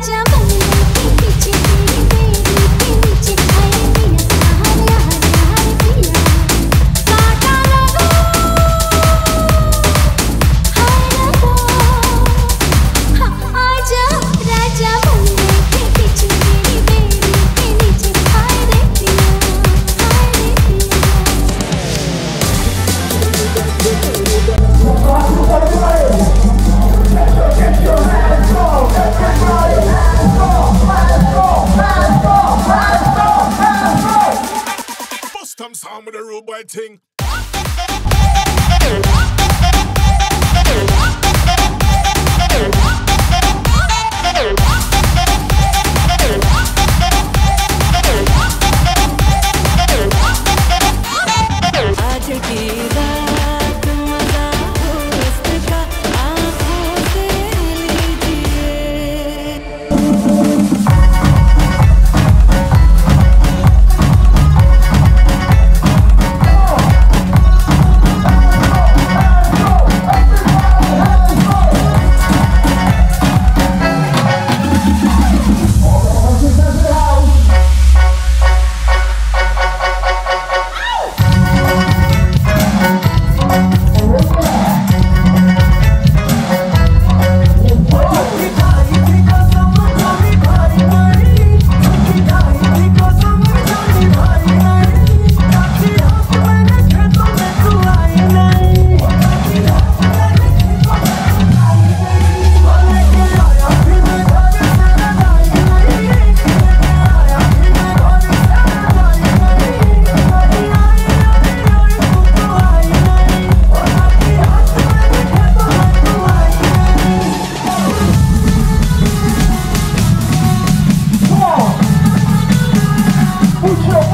참 some of the robot thing.